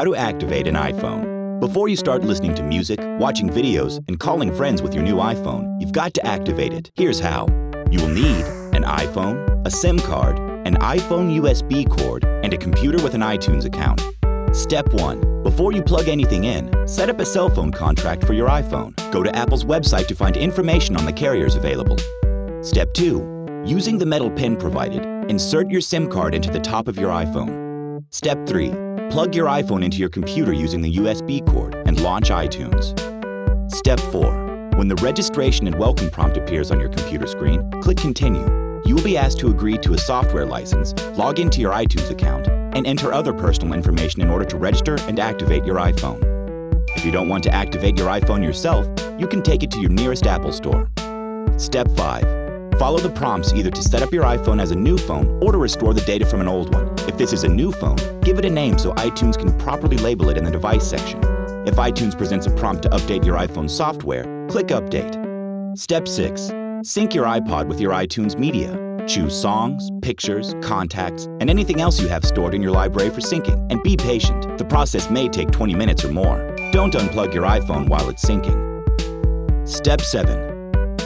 how to activate an iPhone. Before you start listening to music, watching videos, and calling friends with your new iPhone, you've got to activate it. Here's how. You will need an iPhone, a SIM card, an iPhone USB cord, and a computer with an iTunes account. Step 1. Before you plug anything in, set up a cell phone contract for your iPhone. Go to Apple's website to find information on the carriers available. Step 2. Using the metal pin provided, insert your SIM card into the top of your iPhone. Step 3. Plug your iPhone into your computer using the USB cord and launch iTunes. Step 4. When the registration and welcome prompt appears on your computer screen, click Continue. You will be asked to agree to a software license, log into your iTunes account, and enter other personal information in order to register and activate your iPhone. If you don't want to activate your iPhone yourself, you can take it to your nearest Apple store. Step 5. Follow the prompts either to set up your iPhone as a new phone or to restore the data from an old one. If this is a new phone, give it a name so iTunes can properly label it in the device section. If iTunes presents a prompt to update your iPhone software, click Update. Step 6. Sync your iPod with your iTunes media. Choose songs, pictures, contacts, and anything else you have stored in your library for syncing. And be patient. The process may take 20 minutes or more. Don't unplug your iPhone while it's syncing. Step 7.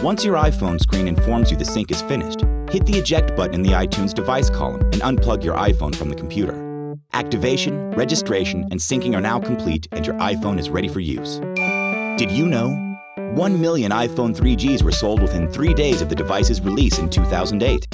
Once your iPhone screen informs you the sync is finished, hit the eject button in the iTunes device column and unplug your iPhone from the computer. Activation, registration, and syncing are now complete and your iPhone is ready for use. Did you know? 1 million iPhone 3Gs were sold within three days of the device's release in 2008.